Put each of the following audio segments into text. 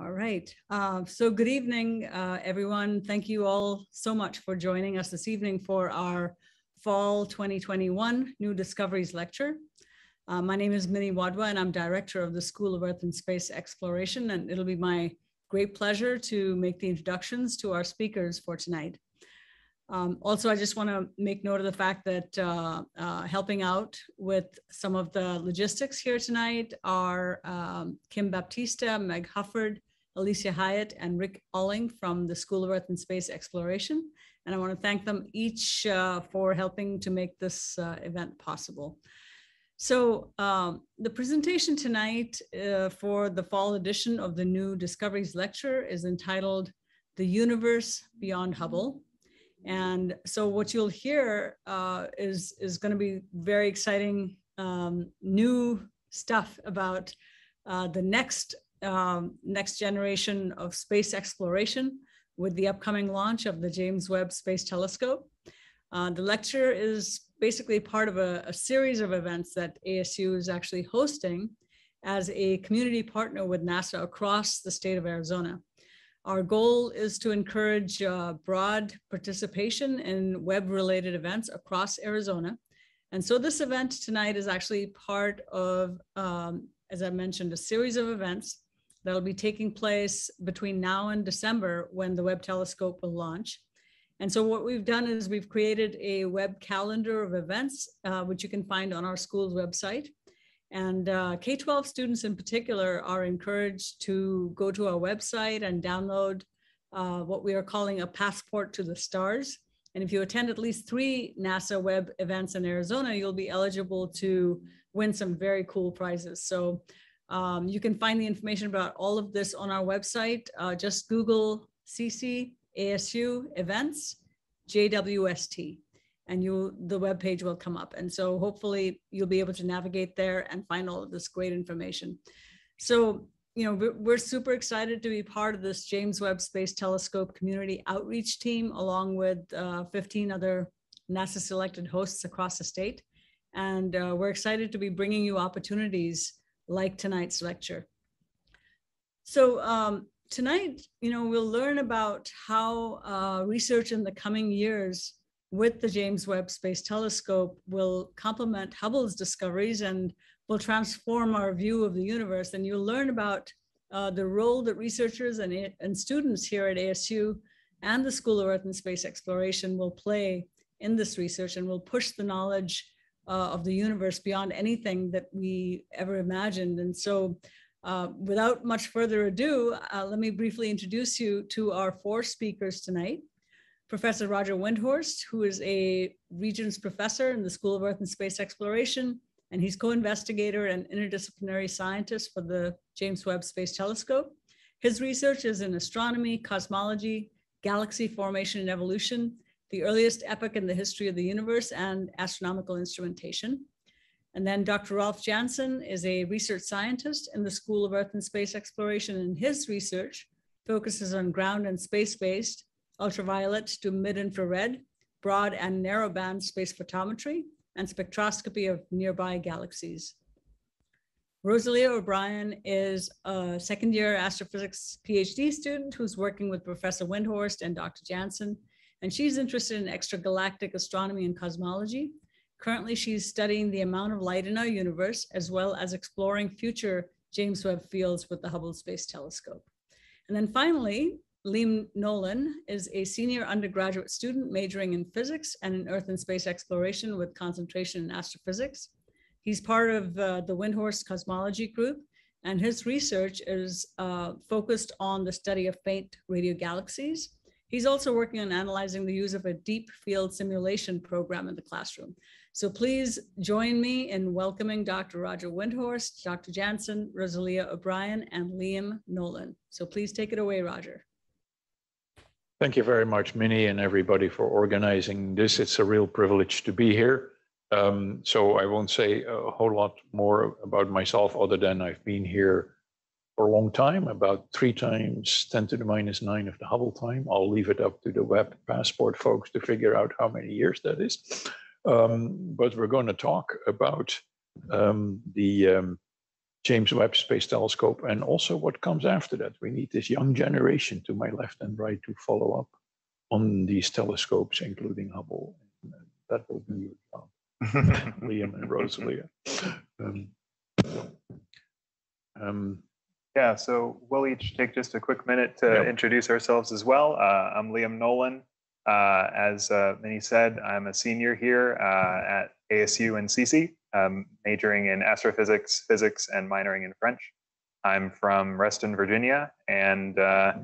All right. Uh, so good evening, uh, everyone. Thank you all so much for joining us this evening for our Fall 2021 New Discoveries Lecture. Uh, my name is Minnie Wadhwa, and I'm Director of the School of Earth and Space Exploration, and it'll be my great pleasure to make the introductions to our speakers for tonight. Um, also, I just want to make note of the fact that uh, uh, helping out with some of the logistics here tonight are um, Kim Baptista, Meg Hufford, Alicia Hyatt, and Rick Alling from the School of Earth and Space Exploration. And I want to thank them each uh, for helping to make this uh, event possible. So um, the presentation tonight uh, for the fall edition of the new Discoveries Lecture is entitled The Universe Beyond Hubble. And so what you'll hear uh, is, is going to be very exciting um, new stuff about uh, the next, um, next generation of space exploration with the upcoming launch of the James Webb Space Telescope. Uh, the lecture is basically part of a, a series of events that ASU is actually hosting as a community partner with NASA across the state of Arizona. Our goal is to encourage uh, broad participation in Webb-related events across Arizona. And so this event tonight is actually part of, um, as I mentioned, a series of events that'll be taking place between now and December when the Webb telescope will launch. And so what we've done is we've created a web calendar of events, uh, which you can find on our school's website. And uh, K-12 students in particular are encouraged to go to our website and download uh, what we are calling a passport to the stars. And if you attend at least three NASA Webb events in Arizona, you'll be eligible to win some very cool prizes. So um, you can find the information about all of this on our website. Uh, just Google CC ASU events, JWST and you the web page will come up. And so hopefully you'll be able to navigate there and find all of this great information. So, you know, we're, we're super excited to be part of this James Webb Space Telescope community outreach team, along with uh, 15 other NASA selected hosts across the state. And uh, we're excited to be bringing you opportunities like tonight's lecture. So um, tonight, you know, we'll learn about how uh, research in the coming years with the James Webb Space Telescope will complement Hubble's discoveries and will transform our view of the universe. And you'll learn about uh, the role that researchers and, and students here at ASU and the School of Earth and Space Exploration will play in this research and will push the knowledge uh, of the universe beyond anything that we ever imagined. And so uh, without much further ado, uh, let me briefly introduce you to our four speakers tonight. Professor Roger Windhorst, who is a Regents Professor in the School of Earth and Space Exploration, and he's co-investigator and interdisciplinary scientist for the James Webb Space Telescope. His research is in astronomy, cosmology, galaxy formation and evolution, the earliest epoch in the history of the universe, and astronomical instrumentation. And then Dr. Rolf Jansen is a research scientist in the School of Earth and Space Exploration, and his research focuses on ground and space-based ultraviolet to mid-infrared, broad and narrow band space photometry, and spectroscopy of nearby galaxies. Rosalia O'Brien is a second year astrophysics PhD student who's working with Professor Windhorst and Dr. Jansen, and she's interested in extragalactic astronomy and cosmology. Currently, she's studying the amount of light in our universe, as well as exploring future James Webb fields with the Hubble Space Telescope. And then finally, Liam Nolan is a senior undergraduate student majoring in physics and in Earth and space exploration with concentration in astrophysics. He's part of uh, the Windhorst Cosmology Group, and his research is uh, focused on the study of faint radio galaxies. He's also working on analyzing the use of a deep field simulation program in the classroom. So please join me in welcoming Dr. Roger Windhorst, Dr. Jansen, Rosalia O'Brien, and Liam Nolan. So please take it away, Roger. Thank you very much, Minnie, and everybody for organizing this. It's a real privilege to be here. Um, so I won't say a whole lot more about myself other than I've been here for a long time, about three times 10 to the minus nine of the Hubble time. I'll leave it up to the Webb passport folks to figure out how many years that is. Um, but we're going to talk about um, the um, James Webb Space Telescope and also what comes after that. We need this young generation to my left and right to follow up on these telescopes, including Hubble. That will be your job, Liam and Rosalia. Um, um, yeah, so we'll each take just a quick minute to Yep. introduce ourselves as well. Uh, I'm Liam Nolan. Uh, as uh, Minnie said, I'm a senior here uh, at ASU and CC, um, majoring in astrophysics, physics, and minoring in French. I'm from Reston, Virginia, and uh,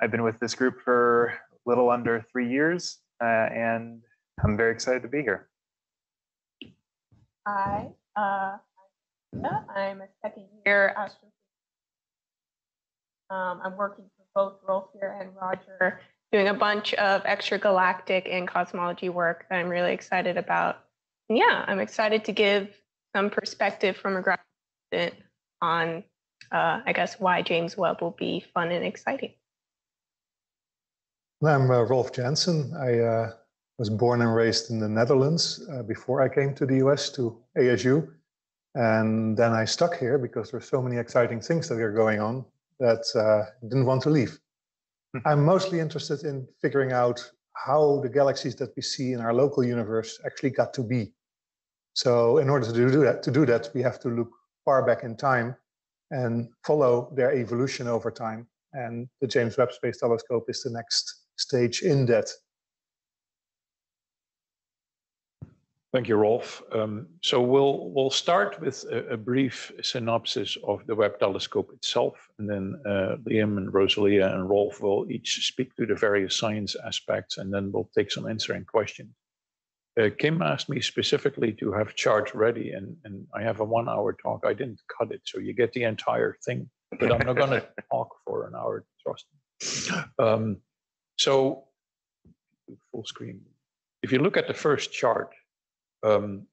I've been with this group for a little under three years, uh, and I'm very excited to be here. Hi, uh, yeah, I'm a second year astrophysicist. Um, I'm working for both Rolf here and Roger, doing a bunch of extragalactic and cosmology work that I'm really excited about. And yeah, I'm excited to give some perspective from a graduate student on, uh, I guess, why James Webb will be fun and exciting. I'm uh, Rolf Jansen. I uh, was born and raised in the Netherlands uh, before I came to the US to ASU. And then I stuck here because there's so many exciting things that are going on that uh, didn't want to leave. I'm mostly interested in figuring out how the galaxies that we see in our local universe actually got to be. So in order to do that, to do that, we have to look far back in time and follow their evolution over time. And the James Webb Space Telescope is the next stage in that. Thank you, Rolf. Um, so we'll we'll start with a, a, brief synopsis of the Webb telescope itself, and then uh, Liam and Rosalia and Rolf will each speak to the various science aspects, and then we'll take some answering questions. Uh, Kim asked me specifically to have charts ready, and, and I have a one-hour talk. I didn't cut it, so you get the entire thing, but I'm not going to talk for an hour. Trust me. Um, so full screen. If you look at the first chart, um,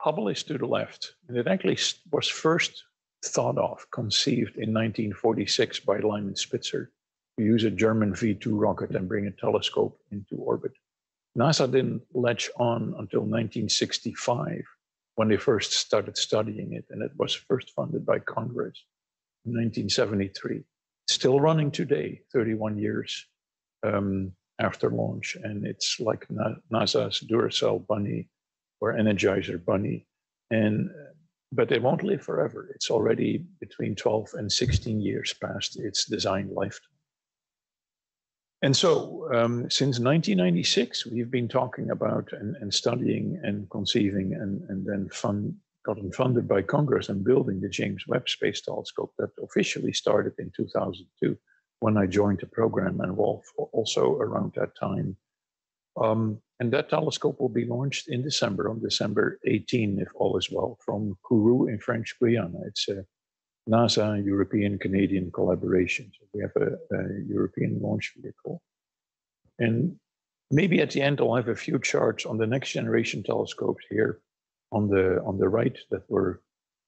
Hubble is to the left, and it actually was first thought of, conceived in 1946 by Lyman Spitzer to use a German V2 rocket and bring a telescope into orbit. NASA didn't latch on until 1965 when they first started studying it, and it was first funded by Congress in 1973. Still running today, 31 years um, after launch, and it's like NASA's Duracell bunny or Energizer bunny, and but it won't live forever. It's already between 12 and 16 years past its design lifetime. And so, um, since 1996, we've been talking about and, and studying and conceiving and, and then fund, gotten funded by Congress and building the James Webb Space Telescope that officially started in 2002 when I joined the program and Rolf also around that time. Um, and that telescope will be launched in December, on December 18, if all is well, from Kourou in French Guiana. It's a NASA European Canadian collaboration. So we have a, a, European launch vehicle. And maybe at the end, I'll have a few charts on the next generation telescopes here on the, on the right that were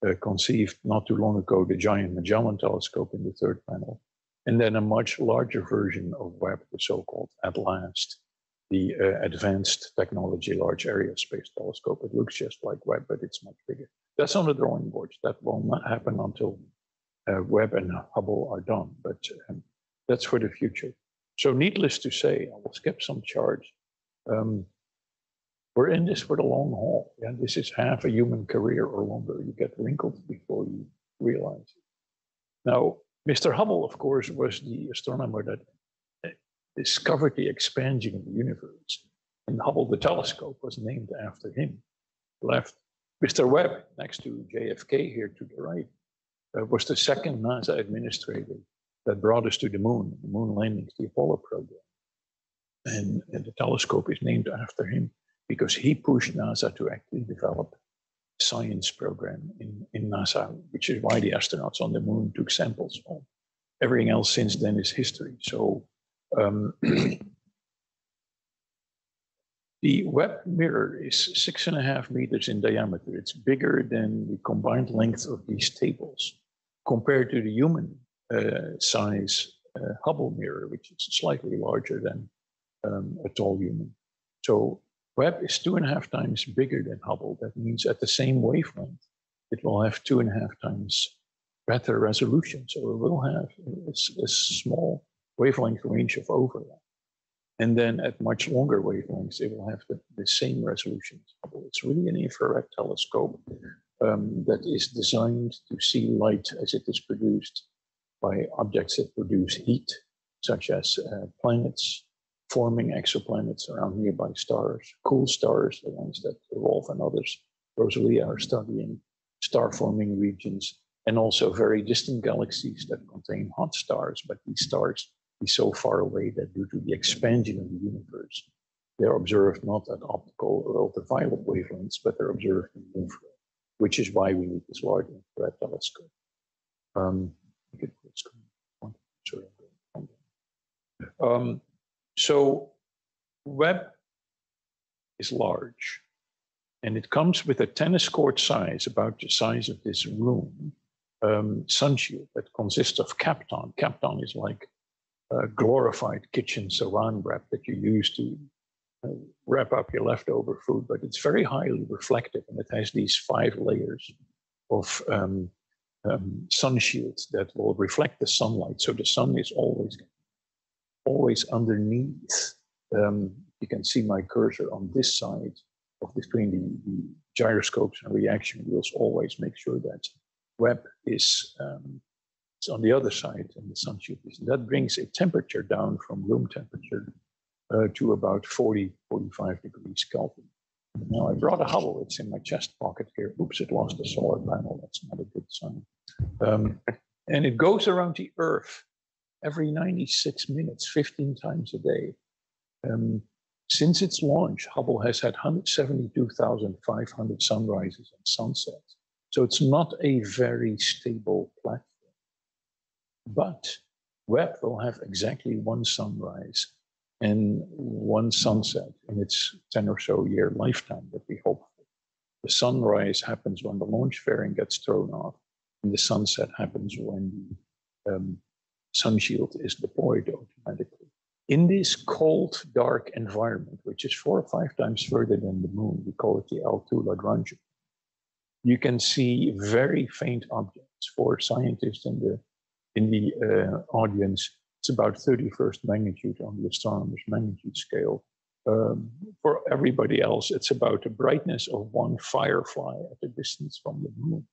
uh, conceived not too long ago, the Giant Magellan telescope in the third panel. And then a much larger version of Webb, the so-called ATLAST, the uh, advanced technology large area space telescope. It looks just like Webb, but it's much bigger. That's on the drawing board. That will not happen until uh, Webb and Hubble are done, but um, that's for the future. So needless to say, I will skip some charts. Um, we're in this for the long haul. Yeah, this is half a human career or longer. You get wrinkled before you realize it. Now, Mr. Hubble, of course, was the astronomer that discovered the expansion of the universe. And Hubble, the telescope, was named after him. Left Mr. Webb, next to JFK here to the right, uh, was the second NASA administrator that brought us to the moon, the moon landings, the Apollo program. And, and the telescope is named after him because he pushed NASA to actually develop science program in, in NASA, which is why the astronauts on the moon took samples. Everything else since then is history. So um, the Webb mirror is six and a half meters in diameter. It's bigger than the combined length of these tables compared to the human uh, size uh, Hubble mirror, which is slightly larger than um, a tall human. So Webb is two and a half times bigger than Hubble. That means at the same wavelength, it will have two and a half times better resolution. So it will have a, a small wavelength range of overlap. And then at much longer wavelengths, it will have the, the same resolution It's really an infrared telescope um, that is designed to see light as it is produced by objects that produce heat, such as uh, planets forming exoplanets around nearby stars, cool stars, the ones that evolve and others. Rosalia are studying star forming regions and also very distant galaxies that contain hot stars, but these stars be so far away that due to the expansion of the universe, they're observed not at optical or ultraviolet wavelengths, but they're observed in infrared, which is why we need this large infrared telescope. Um, um, so Webb is large, and it comes with a tennis court size, about the size of this room, um, sunshield that consists of Kapton. Kapton is like a glorified kitchen saran wrap that you use to uh, wrap up your leftover food, but it's very highly reflective and it has these five layers of um, um, sun shields that will reflect the sunlight. So the sun is always always underneath. Um, you can see my cursor on this side of between the, the gyroscopes and reaction wheels. Always make sure that Webb is um, on the other side and the sun is. That brings a temperature down from room temperature uh, to about 40, 45 degrees Kelvin. Now I brought a Hubble, it's in my chest pocket here. Oops, it lost the solar panel, that's not a good sign. Um, and it goes around the Earth every 96 minutes, 15 times a day. Um, since its launch, Hubble has had 172,500 sunrises and sunsets. So it's not a very stable platform. But Webb will have exactly one sunrise and one sunset in its 10 or so year lifetime that we hope for. The sunrise happens when the launch fairing gets thrown off, and the sunset happens when the um, sun shield is deployed automatically. In this cold, dark environment, which is four or five times further than the moon, we call it the L2 Lagrange, you can see very faint objects for scientists in the in the uh, audience, it's about 31st magnitude on the astronomer's magnitude scale. Um, for everybody else, it's about the brightness of one firefly at a distance from the moon.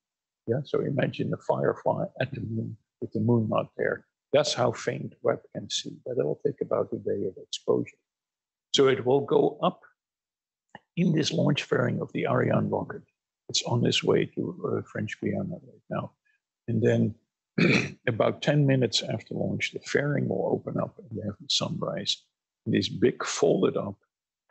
Yeah, so imagine a firefly at the moon with the moon not there. That's how faint Webb can see, but it'll take about a day of exposure. So it will go up in this launch fairing of the Ariane rocket. It's on its way to uh, French Guiana right now. And then about 10 minutes after launch, the fairing will open up and you have the sunrise. This big folded up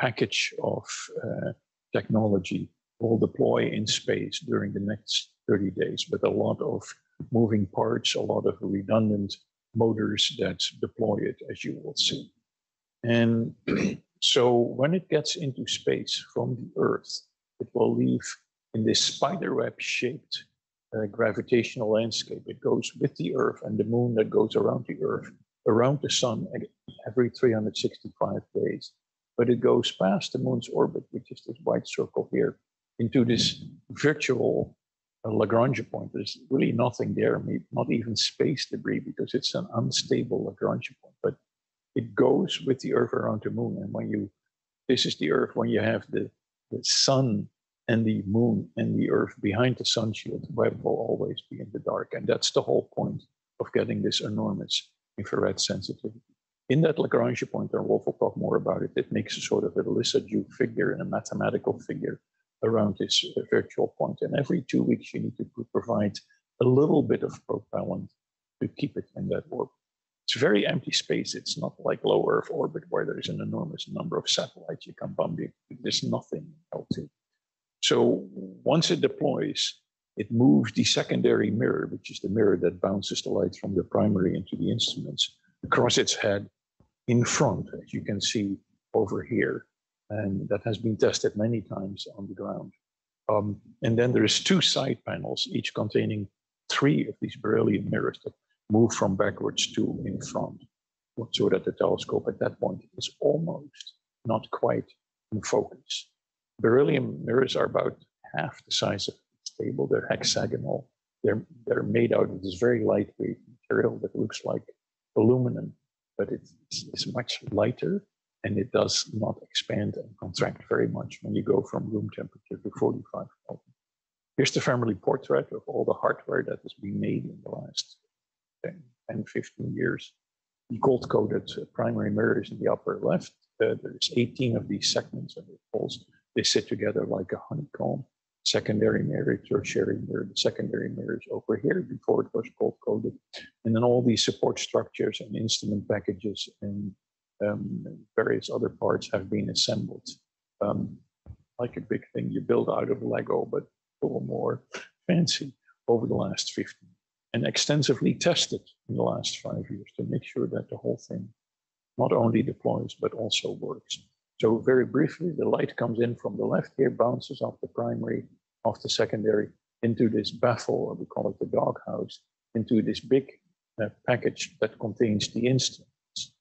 package of uh, technology will deploy in space during the next 30 days with a lot of moving parts, a lot of redundant motors that deploy it, as you will see. And so when it gets into space from the Earth, it will leave in this spiderweb shaped uh, gravitational landscape. It goes with the Earth and the moon that goes around the Earth, around the sun every 365 days. But it goes past the moon's orbit, which is this white circle here, into this virtual uh, Lagrange point. There's really nothing there, not even space debris, because it's an unstable Lagrange point. But it goes with the Earth around the moon. And when you, this is the Earth, when you have the, the sun and the moon and the earth behind the sun shield, Webb will always be in the dark. And that's the whole point of getting this enormous infrared sensitivity. In that Lagrange point, and Rolf will talk more about it, it makes a sort of a Lissajous figure and a mathematical figure around this uh, virtual point. And every two weeks, you need to provide a little bit of propellant to keep it in that orbit. It's very empty space. It's not like low Earth orbit where there's an enormous number of satellites you can into. There's nothing L2. So once it deploys, it moves the secondary mirror, which is the mirror that bounces the light from the primary into the instruments, across its head in front, as you can see over here. And that has been tested many times on the ground. Um, and then there's two side panels, each containing three of these beryllium mirrors that move from backwards to in front, so that the telescope at that point is almost, not quite, in focus beryllium mirrors are about half the size of stable. They're hexagonal. They're, they're made out of this very lightweight material that looks like aluminum, but it's, it's much lighter and it does not expand and contract very much when you go from room temperature to 45 Kelvin. Here's the family portrait of all the hardware that has been made in the last 10, 10 15 years. The gold coated primary mirrors in the upper left. Uh, there's 18 of these segments and it falls. They sit together like a honeycomb. Secondary tertiary mirror. The secondary is over here before it was gold coated. And then all these support structures and instrument packages and um, various other parts have been assembled. Um, like a big thing you build out of Lego, but a little more fancy over the last 15 and extensively tested in the last five years to make sure that the whole thing not only deploys but also works. So very briefly, the light comes in from the left here, bounces off the primary, off the secondary, into this baffle, or we call it the doghouse, into this big uh, package that contains the instruments.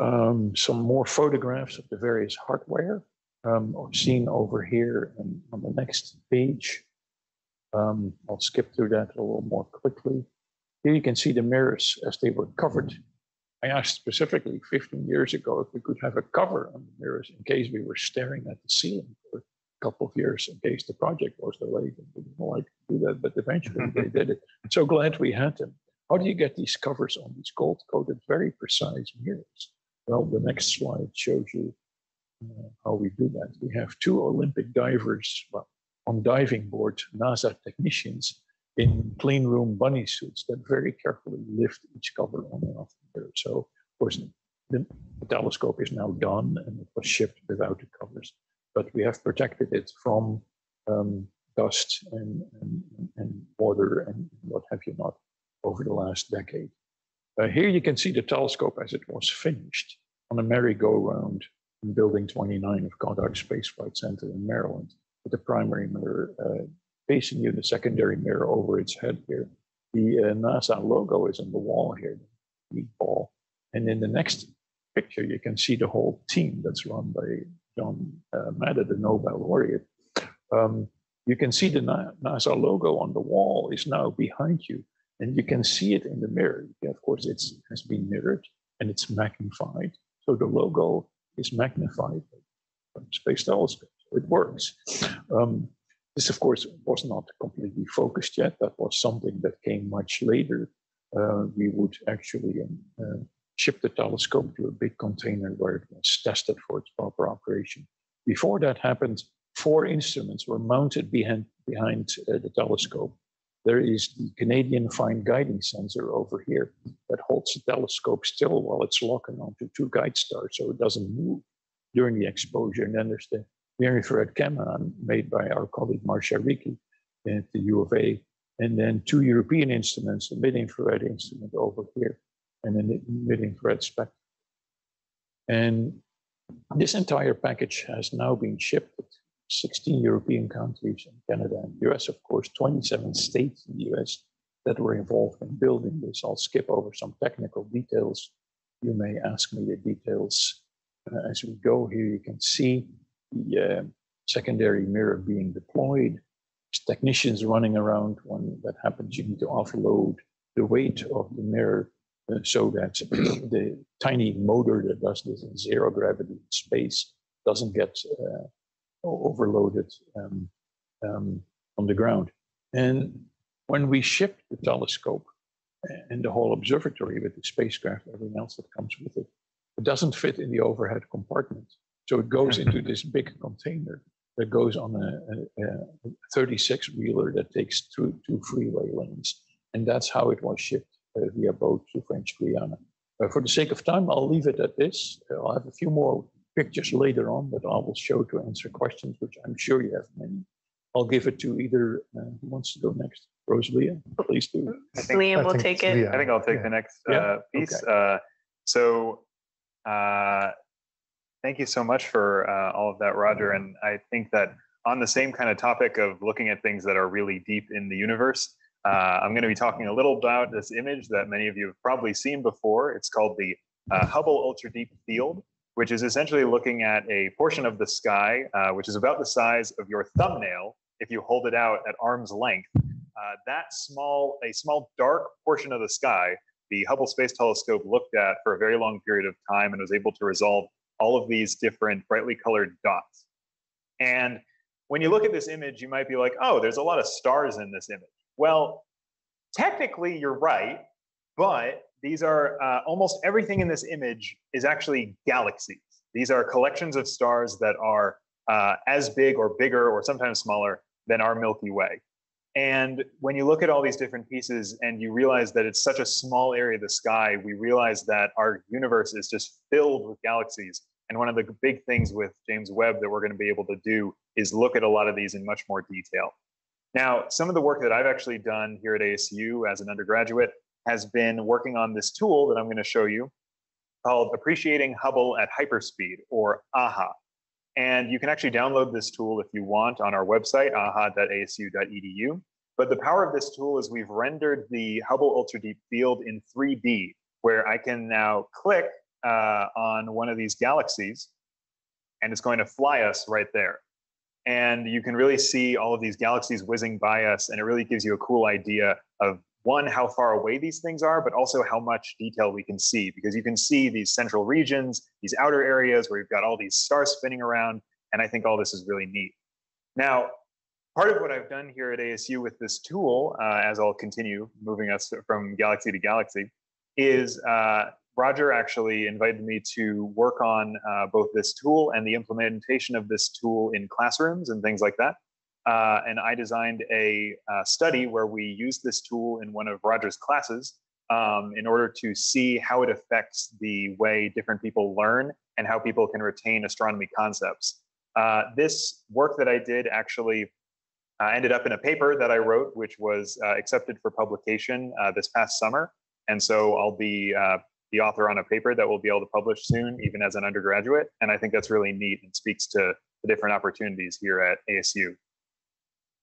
Um, some more photographs of the various hardware um, are seen over here and on the next page. Um, I'll skip through that a little more quickly. Here you can see the mirrors as they were covered. I asked specifically 15 years ago if we could have a cover on the mirrors in case we were staring at the ceiling for a couple of years in case the project was delayed and we didn't like to do that, but eventually they did it. So glad we had them. How do you get these covers on these gold coated, very precise mirrors? Well, the next slide shows you uh, how we do that. We have two Olympic divers, well, on diving board NASA technicians in clean room bunny suits that very carefully lift each cover on and off the mirror. So, of course, the, the, telescope is now done and it was shipped without the covers, but we have protected it from um, dust and, and, and, water and what have you not over the last decade. Uh, here you can see the telescope as it was finished on a merry-go-round in Building 29 of Goddard Space Flight Center in Maryland with the primary mirror uh, facing you, the secondary mirror over its head here. The uh, NASA logo is on the wall here, the. And in the next picture, you can see the whole team that's run by John uh, Mather, the Nobel laureate. Um, you can see the NASA logo on the wall is now behind you, and you can see it in the mirror. Of course, it has been mirrored and it's magnified. So the logo is magnified from space telescope it works. Um, this, of course, was not completely focused yet. That was something that came much later. Uh, we would actually um, uh, ship the telescope to a big container where it was tested for its proper operation. Before that happened, four instruments were mounted behind, behind uh, the telescope. There is the Canadian Fine Guiding Sensor over here that holds the telescope still while it's locking onto two guide stars so it doesn't move during the exposure. And then there's the near infrared camera made by our colleague Marcia Rieke at the U of A, and then two European instruments, a mid-infrared instrument over here, and a mid-infrared spectrum. And this entire package has now been shipped to 16 European countries and Canada and the US, of course, 27 states in the US that were involved in building this. I'll skip over some technical details. You may ask me the details uh, as we go here. You can see the uh, secondary mirror being deployed. technicians running around. When that happens, you need to offload the weight of the mirror uh, so that the tiny motor that does this in zero gravity space doesn't get uh, overloaded um, um, on the ground. And when we ship the telescope and the whole observatory with the spacecraft, everything else that comes with it, it doesn't fit in the overhead compartment. So it goes into this big container that goes on a, a, a 36 wheeler that takes two, two freeway lanes. And that's how it was shipped uh, via boat to French Guiana. Uh, for the sake of time, I'll leave it at this. I'll have a few more pictures later on that I will show to answer questions, which I'm sure you have many. I'll give it to either uh, who wants to go next. Rosalia, please do. I think, Liam will take it. I think I'll take yeah. the next uh, yeah? piece. Okay. Uh, so uh, Thank you so much for uh, all of that, Roger. And I think that on the same kind of topic of looking at things that are really deep in the universe, uh, I'm going to be talking a little about this image that many of you have probably seen before. It's called the uh, Hubble Ultra Deep Field, which is essentially looking at a portion of the sky, uh, which is about the size of your thumbnail if you hold it out at arm's length, uh, that small, a small dark portion of the sky, the Hubble Space Telescope looked at for a very long period of time and was able to resolve all of these different brightly colored dots. And when you look at this image, you might be like, oh, there's a lot of stars in this image. Well, technically, you're right, but these are uh, almost everything in this image is actually galaxies. These are collections of stars that are uh, as big or bigger or sometimes smaller than our Milky Way. And when you look at all these different pieces and you realize that it's such a small area of the sky, we realize that our universe is just filled with galaxies. And one of the big things with James Webb that we're going to be able to do is look at a lot of these in much more detail. Now, some of the work that I've actually done here at ASU as an undergraduate has been working on this tool that I'm going to show you called Appreciating Hubble at Hyperspeed, or AHA. And you can actually download this tool if you want on our website, aha.asu.edu. But the power of this tool is we've rendered the Hubble Ultra Deep Field in 3D, where I can now click uh, on one of these galaxies, and it's going to fly us right there. And you can really see all of these galaxies whizzing by us, and it really gives you a cool idea of one, how far away these things are, but also how much detail we can see, because you can see these central regions, these outer areas where you've got all these stars spinning around. And I think all this is really neat. Now, part of what I've done here at ASU with this tool, uh, as I'll continue moving us from galaxy to galaxy, is uh, Roger actually invited me to work on uh, both this tool and the implementation of this tool in classrooms and things like that. Uh, and I designed a uh, study where we used this tool in one of Roger's classes um, in order to see how it affects the way different people learn and how people can retain astronomy concepts. Uh, this work that I did actually uh, ended up in a paper that I wrote, which was uh, accepted for publication uh, this past summer. And so I'll be the author on a paper that we'll be able to publish soon, even as an undergraduate. And I think that's really neat and speaks to the different opportunities here at ASU.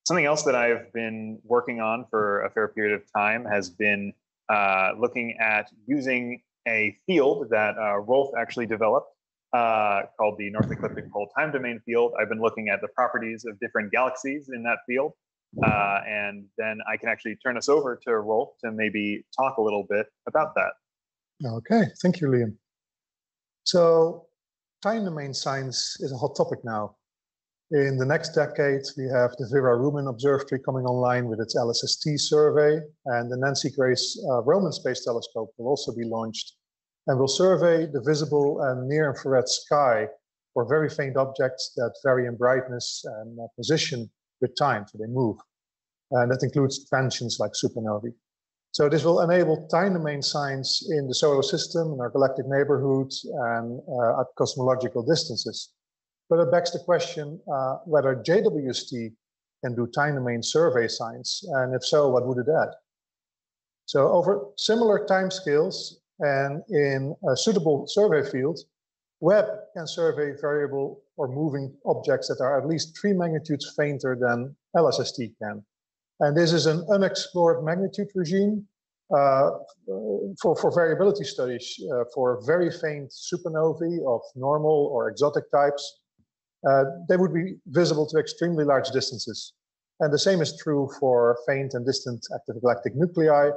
Something else that I've been working on for a fair period of time has been uh, looking at using a field that uh, Rolf actually developed uh, called the North Ecliptic Pole Time Domain Field. I've been looking at the properties of different galaxies in that field. Uh, and then I can actually turn us over to Rolf to maybe talk a little bit about that. Okay, thank you, Liam. So time domain science is a hot topic now. In the next decade, we have the Vera Rubin Observatory coming online with its LSST survey, and the Nancy Grace uh, Roman Space Telescope will also be launched and will survey the visible and near infrared sky for very faint objects that vary in brightness and uh, position with time, so they move. And that includes transients like supernovae. So this will enable time domain science in the solar system, in our galactic neighborhood, and uh, at cosmological distances. But it begs the question uh, whether JWST can do time domain survey science, and if so, what would it add? So over similar time scales and in a suitable survey field, Webb can survey variable or moving objects that are at least three magnitudes fainter than LSST can. And this is an unexplored magnitude regime uh, for, for variability studies uh, for very faint supernovae of normal or exotic types uh, they would be visible to extremely large distances. And the same is true for faint and distant active galactic nuclei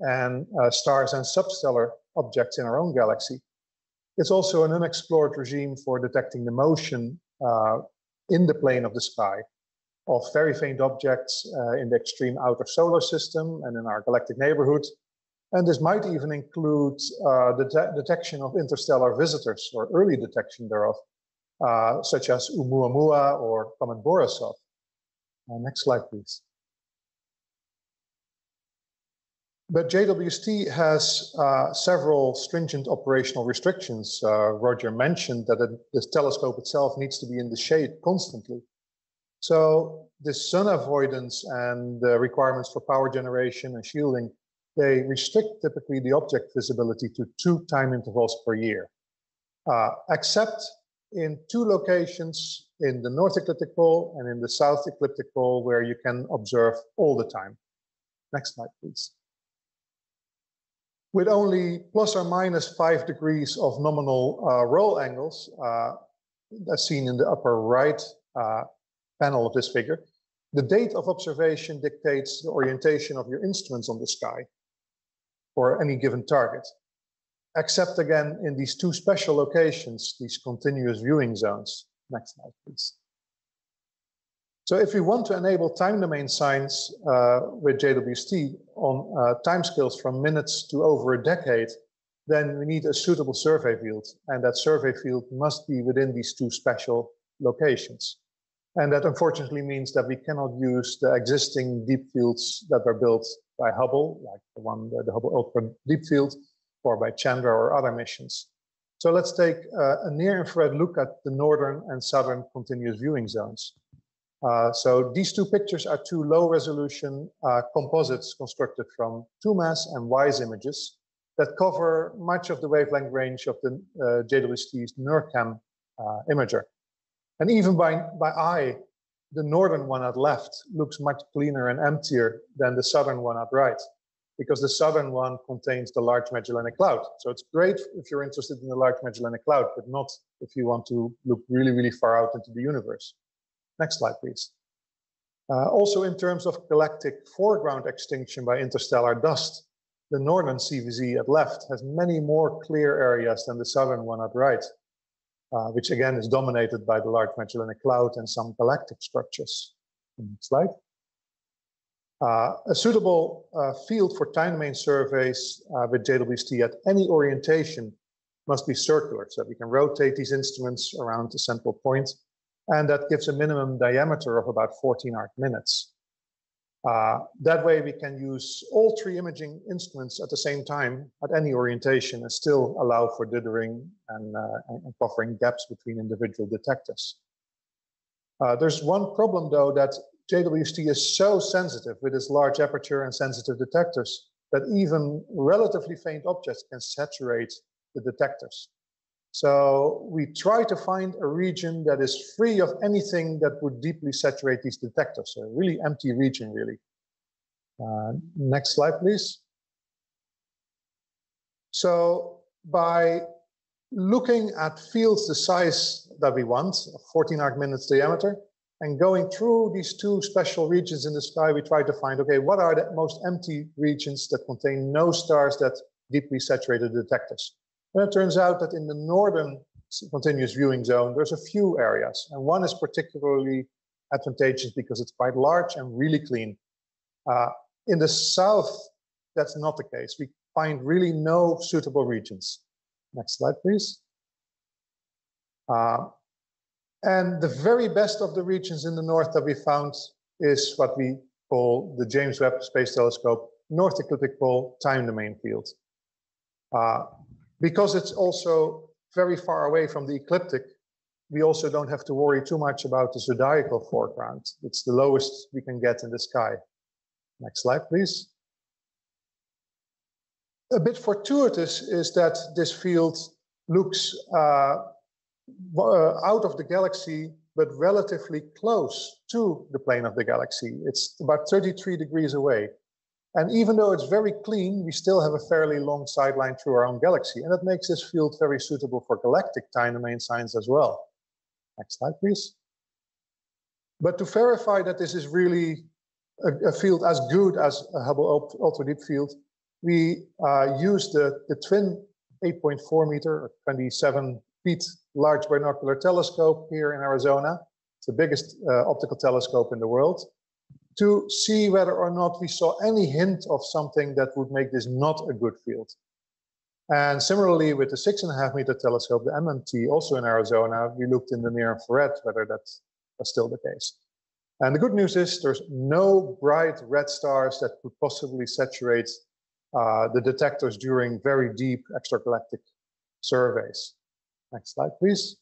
and uh, stars and substellar objects in our own galaxy. It's also an unexplored regime for detecting the motion uh, in the plane of the sky of very faint objects uh, in the extreme outer solar system and in our galactic neighborhood. And this might even include uh, the de detection of interstellar visitors or early detection thereof uh, such as Oumuamua or Comet Borisov. Uh, next slide, please. But JWST has uh, several stringent operational restrictions. Uh, Roger mentioned that it, this telescope itself needs to be in the shade constantly. So this sun avoidance and the requirements for power generation and shielding, they restrict typically the object visibility to two time intervals per year, uh, except in two locations in the North Ecliptic Pole and in the South Ecliptic Pole where you can observe all the time. Next slide, please. With only plus or minus five degrees of nominal uh, roll angles, uh, as seen in the upper right uh, panel of this figure, the date of observation dictates the orientation of your instruments on the sky or any given target, except again in these two special locations, these continuous viewing zones. Next slide, please. So if we want to enable time domain science uh, with JWST on uh, timescales from minutes to over a decade, then we need a suitable survey field. And that survey field must be within these two special locations. And that unfortunately means that we cannot use the existing deep fields that are built by Hubble, like the one, the Hubble Ultra Deep Field, or by Chandra or other missions. So let's take uh, a near-infrared look at the northern and southern continuous viewing zones. Uh, so these two pictures are two low-resolution uh, composites constructed from 2MASS and WISE images that cover much of the wavelength range of the uh, JWST's NIRCam uh, imager. And even by, by eye, the northern one at left looks much cleaner and emptier than the southern one at right, because the southern one contains the Large Magellanic Cloud. So it's great if you're interested in the Large Magellanic Cloud, but not if you want to look really, really far out into the universe. Next slide, please. Uh, also, in terms of galactic foreground extinction by interstellar dust, the northern CVZ at left has many more clear areas than the southern one at right uh, which again is dominated by the Large Magellanic Cloud and some galactic structures. Next slide. Uh, a suitable uh, field for time domain surveys uh, with JWST at any orientation must be circular, so that we can rotate these instruments around the central point, and that gives a minimum diameter of about 14 arc minutes. Uh, that way we can use all three imaging instruments at the same time at any orientation and still allow for dithering and, uh, and buffering gaps between individual detectors. Uh, there's one problem though that JWST is so sensitive with its large aperture and sensitive detectors that even relatively faint objects can saturate the detectors. So we try to find a region that is free of anything that would deeply saturate these detectors, a really empty region, really. Uh, next slide, please. So by looking at fields the size that we want, 14 arc minutes diameter, and going through these two special regions in the sky, we try to find, okay, what are the most empty regions that contain no stars that deeply saturated detectors? And it turns out that in the northern continuous viewing zone, there's a few areas. And one is particularly advantageous because it's quite large and really clean. Uh, in the south, that's not the case. We find really no suitable regions. Next slide, please. Uh, and the very best of the regions in the north that we found is what we call the James Webb Space Telescope North Ecliptic Pole Time Domain Field. Uh, because it's also very far away from the ecliptic, we also don't have to worry too much about the zodiacal foreground. It's the lowest we can get in the sky. Next slide, please. A bit fortuitous is that this field looks uh, out of the galaxy, but relatively close to the plane of the galaxy. It's about 33 degrees away. And even though it's very clean, we still have a fairly long sightline through our own galaxy. And that makes this field very suitable for galactic time domain science as well. Next slide, please. But to verify that this is really a, a field as good as a Hubble Ultra Deep Field, we uh, use the, the twin 8.4 meter or 27 feet large binocular telescope here in Arizona. It's the biggest uh, optical telescope in the world to see whether or not we saw any hint of something that would make this not a good field. And similarly, with the six and a half meter telescope, the MMT, also in Arizona, we looked in the near infrared whether that was still the case. And the good news is there's no bright red stars that could possibly saturate uh, the detectors during very deep extragalactic surveys. Next slide, please.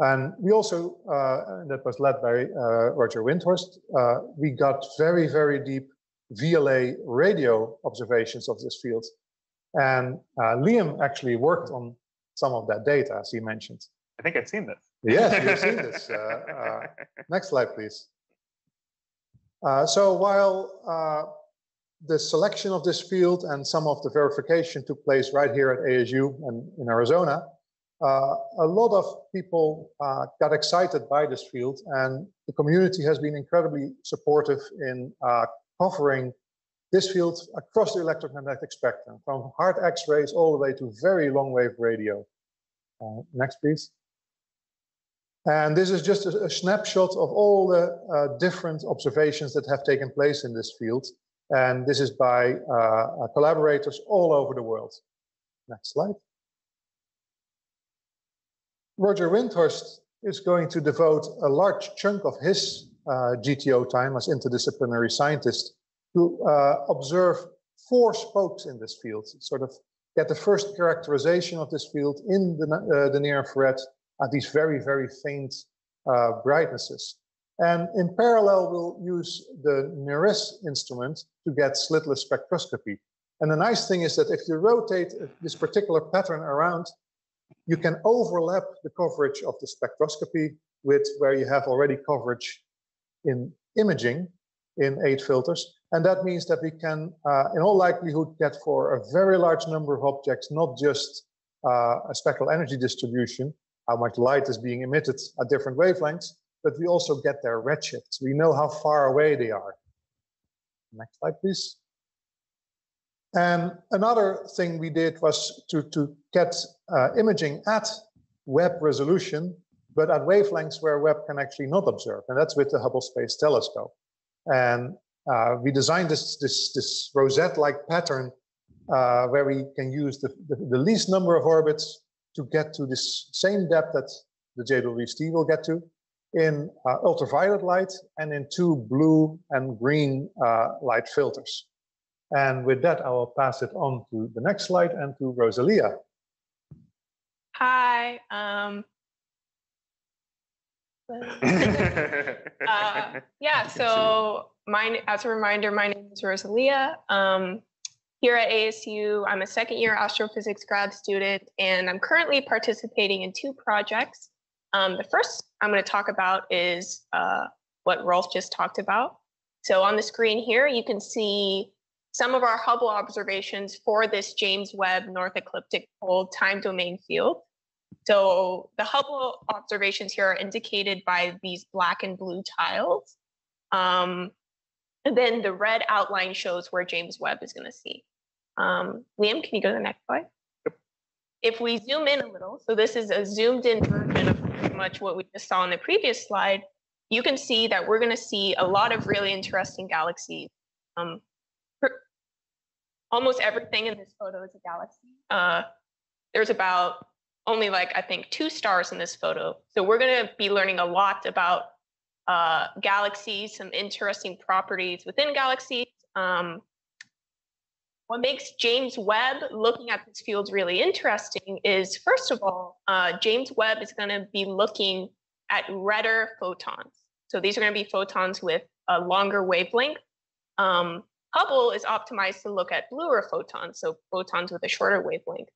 And we also, uh, that was led by uh, Roger Windhorst, uh, we got very, very deep VLA radio observations of this field. And uh, Liam actually worked on some of that data, as he mentioned. I think I've seen this. Yes, you've seen this. Uh, uh, next slide, please. so while the selection of this field and some of the verification took place right here at ASU and in Arizona, uh, a lot of people uh, got excited by this field and the community has been incredibly supportive in uh, covering this field across the electromagnetic spectrum, from hard X-rays all the way to very long wave radio. Uh, next, please. And this is just a, a snapshot of all the uh, different observations that have taken place in this field. And this is by uh, collaborators all over the world. Next slide. Rogier Windhorst is going to devote a large chunk of his uh, GTO time as interdisciplinary scientist to uh, observe four spokes in this field, sort of get the first characterization of this field in the, uh, the near infrared at these very, very faint uh, brightnesses. And in parallel, we'll use the NIRISS instrument to get slitless spectroscopy. And the nice thing is that if you rotate this particular pattern around, you can overlap the coverage of the spectroscopy with where you have already coverage in imaging in eight filters. And that means that we can, uh, in all likelihood, get for a very large number of objects, not just uh, a spectral energy distribution, how much light is being emitted at different wavelengths, but we also get their redshifts. We know how far away they are. Next slide, please. And another thing we did was to, to get uh, imaging at Webb resolution, but at wavelengths where Webb can actually not observe, and that's with the Hubble Space Telescope. And uh, we designed this, this, this rosette-like pattern uh, where we can use the, the, the, least number of orbits to get to this same depth that the JWST will get to in uh, ultraviolet light and in two blue and green uh, light filters. And with that, I will pass it on to the next slide and to Rosalia. Hi. Um, uh, yeah, so my, as a reminder, my name is Rosalia. Um, here at ASU, I'm a second year astrophysics grad student, and I'm currently participating in two projects. Um, the first I'm going to talk about is uh, what Rolf just talked about. So on the screen here, you can see some of our Hubble observations for this James Webb North Ecliptic Pole time domain field. So the Hubble observations here are indicated by these black and blue tiles. Um, and then the red outline shows where James Webb is going to see. Um, Liam, can you go to the next slide? Yep. If we zoom in a little, so this is a zoomed in version of pretty much what we just saw in the previous slide, you can see that we're going to see a lot of really interesting galaxies. Um, almost everything in this photo is a galaxy. Uh, there's about only like, I think, two stars in this photo. So we're going to be learning a lot about uh, galaxies, some interesting properties within galaxies. Um, what makes James Webb looking at this field really interesting is, first of all, uh, James Webb is going to be looking at redder photons. So these are going to be photons with a longer wavelength. Um, Hubble is optimized to look at bluer photons, so photons with a shorter wavelength.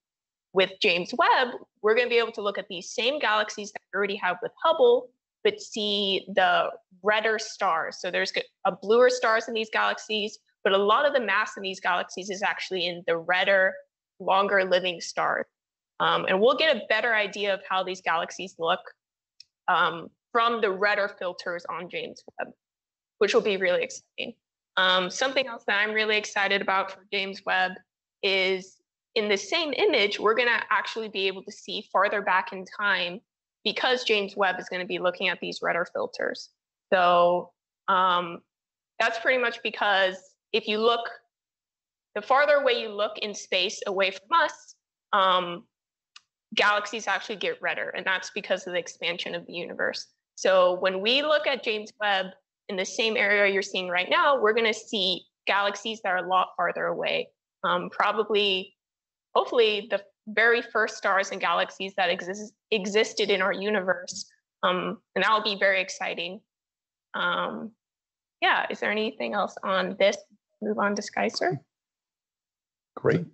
With James Webb, we're going to be able to look at these same galaxies that we already have with Hubble, but see the redder stars. So there's a bluer stars in these galaxies, but a lot of the mass in these galaxies is actually in the redder, longer living stars. Um, and we'll get a better idea of how these galaxies look um, from the redder filters on James Webb, which will be really exciting. Um, something else that I'm really excited about for James Webb is in the same image, we're going to actually be able to see farther back in time because James Webb is going to be looking at these redder filters. So um, that's pretty much because if you look, the farther away you look in space away from us, um, galaxies actually get redder, and that's because of the expansion of the universe. So when we look at James Webb, in the same area you're seeing right now, we're going to see galaxies that are a lot farther away. Um, probably, hopefully, the very first stars and galaxies that exist, existed in our universe. Um, and that will be very exciting. Um, yeah, is there anything else on this? Move on to SkySurf. Great.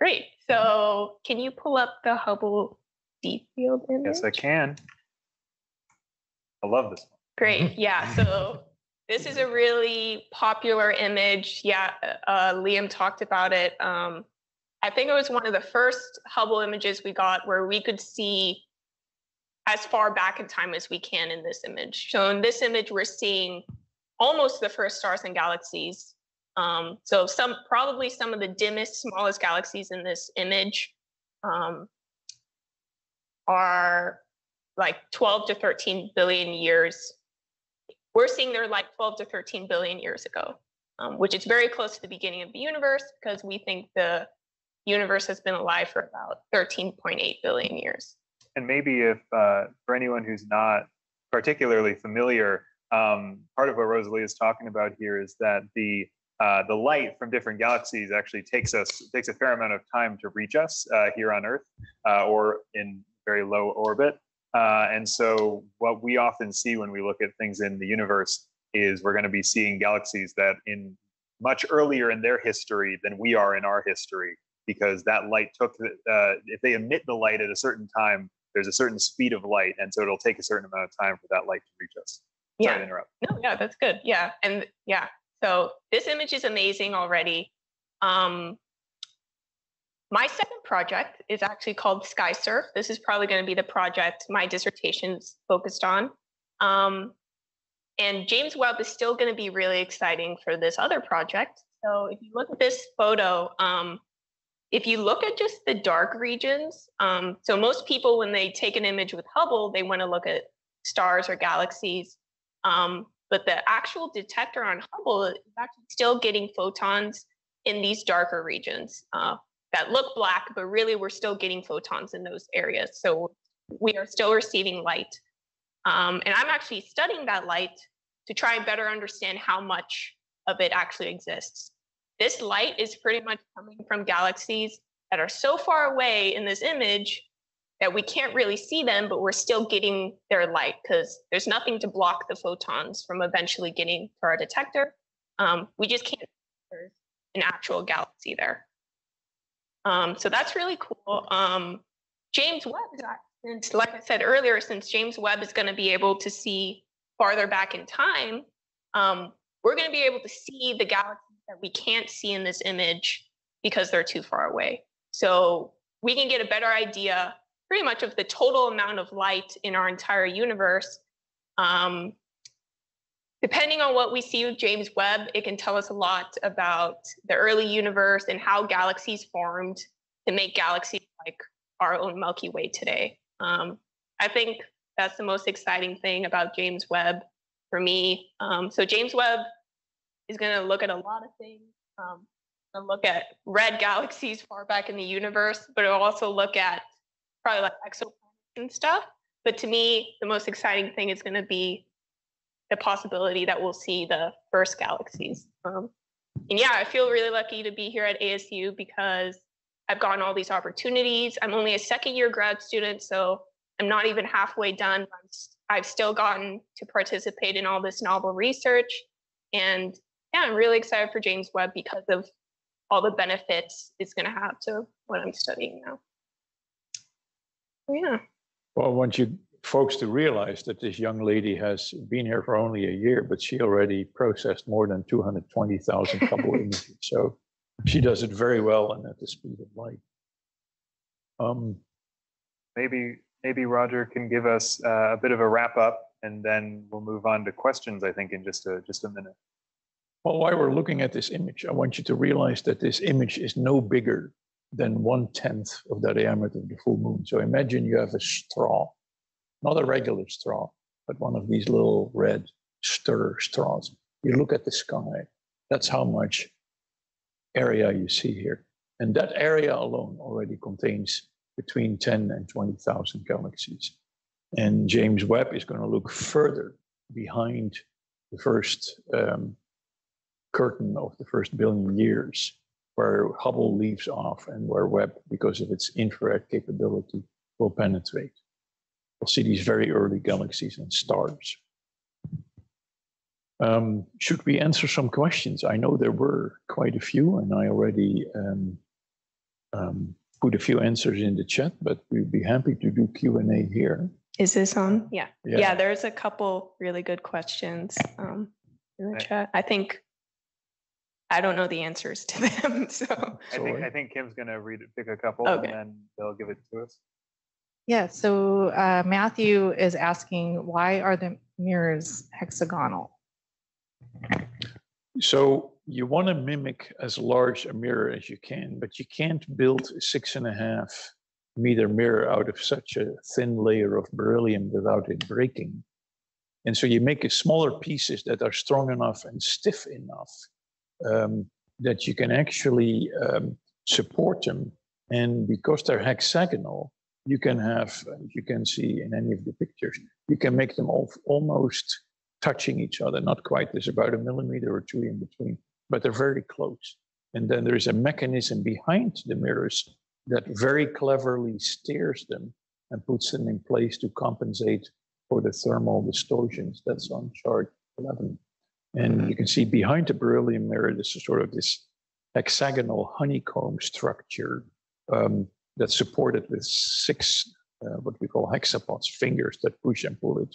Great. So can you pull up the Hubble deep field image? Yes, I can. I love this one. Great. Yeah. So this is a really popular image. Yeah, uh, Liam talked about it. Um, I think it was one of the first Hubble images we got where we could see as far back in time as we can in this image. So in this image, we're seeing almost the first stars and galaxies. Um, so some probably some of the dimmest, smallest galaxies in this image um, are like 12 to 13 billion years. We're seeing they're like 12 to 13 billion years ago, um, which is very close to the beginning of the universe because we think the universe has been alive for about 13.8 billion years. And maybe if uh, for anyone who's not particularly familiar, um, part of what Rosalia is talking about here is that the uh, the light from different galaxies actually takes us takes a fair amount of time to reach us uh, here on Earth uh, or in very low orbit. Uh, and so, what we often see when we look at things in the universe is we're going to be seeing galaxies that in much earlier in their history than we are in our history, because that light took the, uh, if they emit the light at a certain time, there's a certain speed of light, and so it'll take a certain amount of time for that light to reach us. Sorry Yeah. to interrupt. No, yeah, that's good. Yeah. And yeah, so this image is amazing already. Um, my second project is actually called SkySurf. This is probably going to be the project my dissertation's focused on. Um, and James Webb is still going to be really exciting for this other project. So if you look at this photo, um, if you look at just the dark regions, um, so most people, when they take an image with Hubble, they want to look at stars or galaxies. Um, but the actual detector on Hubble is actually still getting photons in these darker regions uh, that look black, but really we're still getting photons in those areas. So we are still receiving light. Um, and I'm actually studying that light to try and better understand how much of it actually exists. This light is pretty much coming from galaxies that are so far away in this image that we can't really see them, but we're still getting their light because there's nothing to block the photons from eventually getting to our detector. Um, we just can't. There's an actual galaxy there. Um, so that's really cool. Um, James Webb since, like I said earlier, since James Webb is going to be able to see farther back in time, um, we're going to be able to see the galaxies that we can't see in this image because they're too far away. So we can get a better idea pretty much of the total amount of light in our entire universe. Um, depending on what we see with James Webb, it can tell us a lot about the early universe and how galaxies formed to make galaxies like our own Milky Way today. Um, I think that's the most exciting thing about James Webb for me. Um, so James Webb is going to look at a lot of things. Um, and look at red galaxies far back in the universe, but it'll also look at probably like exoplanets and stuff. But to me, the most exciting thing is going to be the possibility that we'll see the first galaxies. Um, and yeah, I feel really lucky to be here at ASU because I've gotten all these opportunities. I'm only a second year grad student, so I'm not even halfway done. I've still gotten to participate in all this novel research. And yeah, I'm really excited for James Webb because of all the benefits it's going to have to what I'm studying now. Yeah. Well, once you folks to realize that this young lady has been here for only a year, but she already processed more than 220,000 Hubble images. So she does it very well and at the speed of light. Um, Maybe maybe Rogier can give us uh, a bit of a wrap up, and then we'll move on to questions. I think in just a just a minute. Well, while we're looking at this image, I want you to realize that this image is no bigger than one tenth of the diameter of the full moon. So imagine you have a straw, not a regular straw, but one of these little red stir straws. You look at the sky, that's how much area you see here. And that area alone already contains between 10 and 20,000 galaxies. And James Webb is going to look further behind the first um, curtain of the first billion years, where Hubble leaves off and where Webb, because of its infrared capability, will penetrate. We'll see these very early galaxies and stars. Um, should we answer some questions? I know there were quite a few, and I already um, um, put a few answers in the chat, but we'd be happy to do Q&A here. Is this on? Yeah. Yeah. Yeah, there's a couple really good questions um, in the chat. I think I don't know the answers to them. So I think, I think Kim's gonna read it, pick a couple Okay. and then they'll give it to us. Yeah, so uh, Matthew is asking, why are the mirrors hexagonal? So you want to mimic as large a mirror as you can, but you can't build a six and a half meter mirror out of such a thin layer of beryllium without it breaking. And so you make smaller pieces that are strong enough and stiff enough um, that you can actually um, support them. And because they're hexagonal, you can have, as you can see in any of the pictures, you can make them all, almost touching each other, not quite. There's about a millimeter or two in between, but they're very close. And then there's a mechanism behind the mirrors that very cleverly steers them and puts them in place to compensate for the thermal distortions that's on chart 11. And you can see behind the beryllium mirror, this is sort of this hexagonal honeycomb structure um, that's supported with six, uh, what we call hexapods, fingers that push and pull it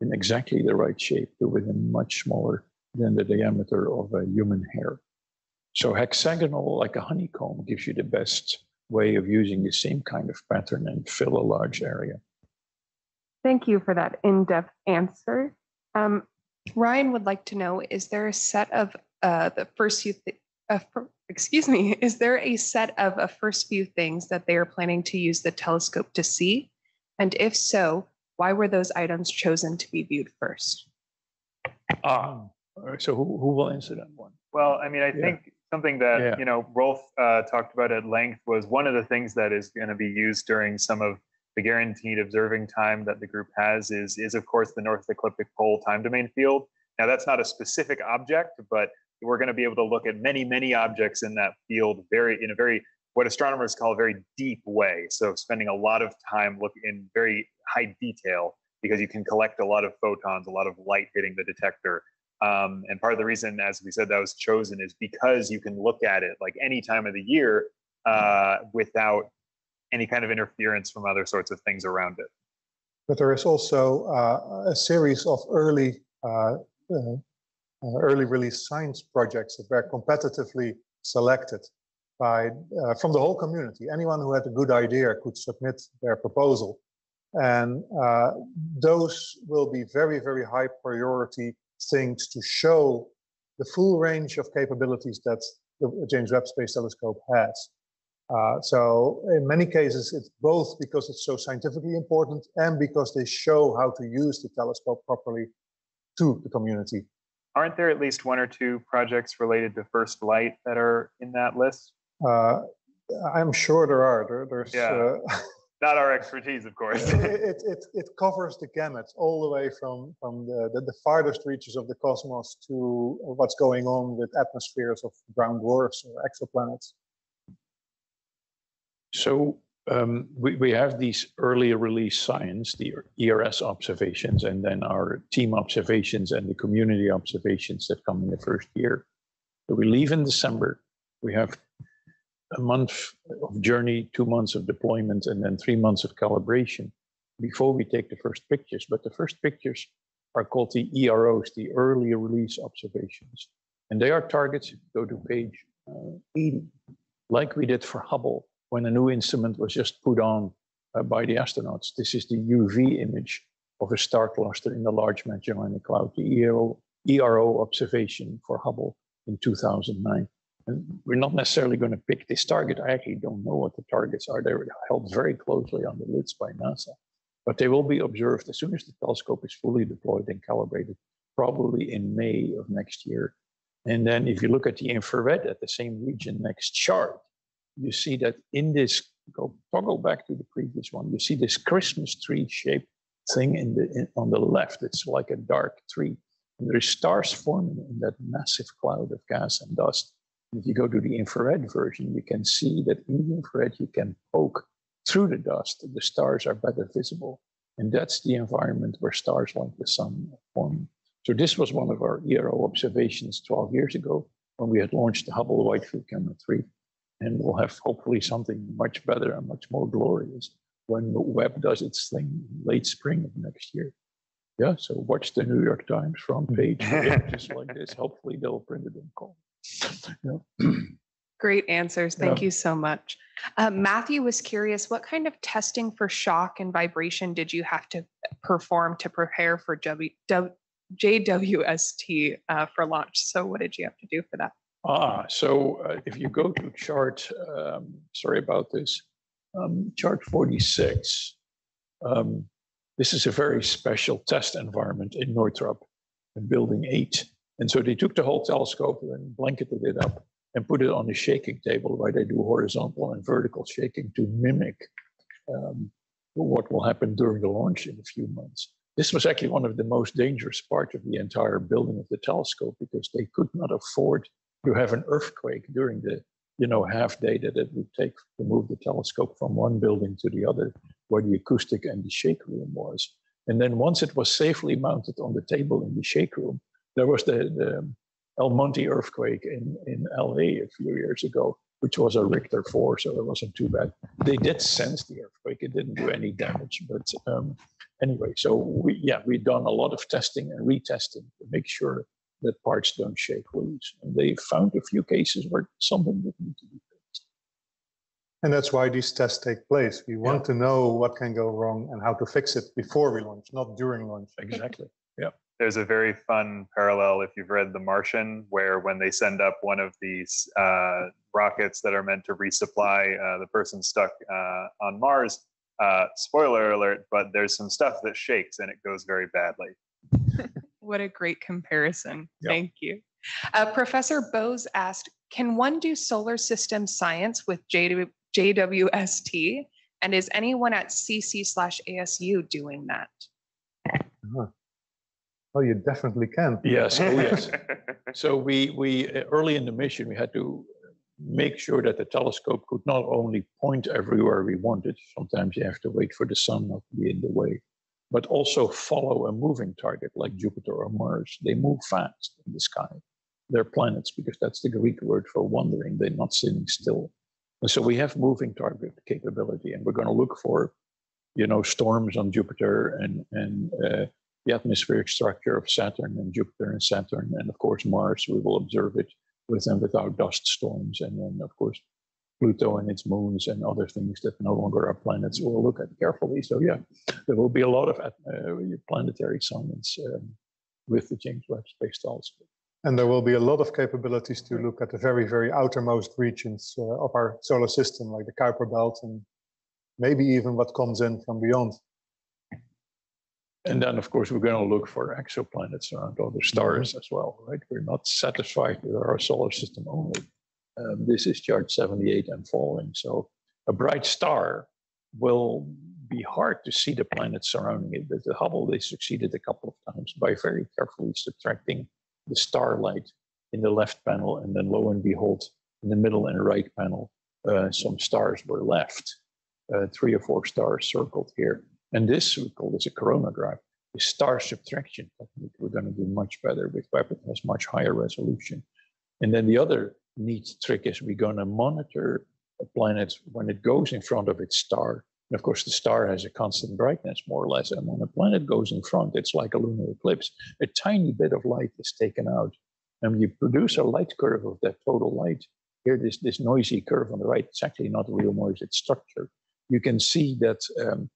in exactly the right shape to within much smaller than the diameter of a human hair. So hexagonal, like a honeycomb, gives you the best way of using the same kind of pattern and fill a large area. Thank you for that in-depth answer. Um, Ryan would like to know, is there a set of uh, the first few, th- uh, excuse me, is there a set of a first few things that they are planning to use the telescope to see? And if so, why were those items chosen to be viewed first? Ah, uh, so who, who will answer that one? Well, I mean, I Yeah. think something that, Yeah. you know, Rolf uh, talked about at length was one of the things that is going to be used during some of the guaranteed observing time that the group has is, is of course, the North Ecliptic Pole time domain field. Now, that's not a specific object, but we're going to be able to look at many, many objects in that field very, in a very, what astronomers call a very deep way. So spending a lot of time look in very high detail because you can collect a lot of photons, a lot of light hitting the detector. Um, and part of the reason, as we said, that was chosen is because you can look at it like any time of the year uh, without any kind of interference from other sorts of things around it. But there is also uh, a series of early uh, uh, early release science projects that were competitively selected by uh, from the whole community. Anyone who had a good idea could submit their proposal, and uh, those will be very very high priority things to show the full range of capabilities that the James Webb Space Telescope has. Uh, so in many cases, it's both because it's so scientifically important and because they show how to use the telescope properly to the community. Aren't there at least one or two projects related to First Light that are in that list? Uh, I'm sure there are. There, there's, Yeah. uh, Not our expertise, of course. it, it, it, it covers the gamut all the way from, from the, the, the farthest reaches of the cosmos to what's going on with atmospheres of brown dwarfs or exoplanets. So um, we, we have these early release science, the ERS observations, and then our team observations and the community observations that come in the first year. So we leave in December. We have a month of journey, two months of deployment, and then three months of calibration before we take the first pictures. But the first pictures are called the EROs, the early release observations. And they are targets, go to page uh, 80, like we did for Hubble when a new instrument was just put on uh, by the astronauts. This is the UV image of a star cluster in the Large Magellanic Cloud, the ERO, ERO observation for Hubble in 2009. And we're not necessarily going to pick this target. I actually don't know what the targets are. They're held very closely on the lids by NASA. But they will be observed as soon as the telescope is fully deployed and calibrated, probably in May of next year. And then if you look at the infrared at the same region next chart, you see that in this, go toggle back to the previous one, you see this Christmas tree shaped thing in the, in, on the left. It's like a dark tree. And there's stars forming in that massive cloud of gas and dust. And If you go to the infrared version, you can see that in the infrared, you can poke through the dust. The stars are better visible. And that's the environment where stars like the sun form. So this was one of our ERO observations 12 years ago when we had launched the Hubble Wide Field Camera 3. And we'll have hopefully something much better and much more glorious when the Webb does its thing late spring of next year. Yeah, so watch the New York Times front page just like this. Hopefully they'll print it in color. Great answers. Thank Yeah. you so much. Uh, Matthew was curious, what kind of testing for shock and vibration did you have to perform to prepare for w, w, JWST uh, for launch? So what did you have to do for that? Ah, so uh, if you go to chart, um, sorry about this, um, chart 46, um, this is a very special test environment in Northrop, in building eight. And so they took the whole telescope and blanketed it up and put it on a shaking table where they do horizontal and vertical shaking to mimic um, what will happen during the launch in a few months. This was actually one of the most dangerous parts of the entire building of the telescope because they could not afford to have an earthquake during the you know half day that it would take to move the telescope from one building to the other where the acoustic and the shake room was. And then once it was safely mounted on the table in the shake room there was the, the el monte earthquake in, in la a few years ago which was a richter 4 so it wasn't too bad. They did sense the earthquake. It didn't do any damage but um, anyway so we yeah we've done a lot of testing and retesting to make sure that parts don't shake loose. And they found a few cases where something would need to be fixed. And that's why these tests take place. We want to know what can go wrong and how to fix it before we launch, not during launch. Exactly. Yeah. There's a very fun parallel if you've read The Martian, where when they send up one of these uh, rockets that are meant to resupply uh, the person stuck uh, on Mars, uh, spoiler alert, but there's some stuff that shakes and it goes very badly. What a great comparison. Yeah. Thank you. Uh, Professor Bose asked, can one do solar system science with JW, JWST? And is anyone at CC slash ASU doing that? Oh, you definitely can. Yes. Oh, yes. so we we uh, early in the mission we had to make sure that the telescope could not only point everywhere we wanted. Sometimes you have to wait for the sun not to be in the way, but also follow a moving target like Jupiter or Mars. They move fast in the sky. They're planets because that's the Greek word for wandering. They're not sitting still. And so we have moving target capability, and we're going to look for, you know, storms on Jupiter and and uh, the atmospheric structure of Saturn and Jupiter and Saturn, and of course Mars. We will observe it with and without dust storms, and then of course Pluto and its moons and other things that no longer are planets. We'll look at carefully. So yeah, there will be a lot of uh, planetary science um, with the James Webb Space Telescope. And there will be a lot of capabilities to look at the very, very outermost regions uh, of our solar system, like the Kuiper Belt and maybe even what comes in from beyond. And then, of course, we're going to look for exoplanets around other stars as well, right? We're not satisfied with our solar system only. Um, this is chart 78 and following. So a bright star will be hard to see the planets surrounding it. But the Hubble, they succeeded a couple of times by very carefully subtracting the starlight in the left panel, and then lo and behold, in the middle and right panel, uh, some stars were left. Uh, three or four stars circled here. And this, we call this a coronagraph, the star subtraction technique. We're going to do much better with Webb. It has much higher resolution. And then the other neat trick is we're going to monitor a planet when it goes in front of its star. And of course, the star has a constant brightness, more or less. And when a planet goes in front, it's like a lunar eclipse. A tiny bit of light is taken out. And you produce a light curve of that total light. Here, this, this noisy curve on the right, it's actually not real noise, it's structure. You can see that um,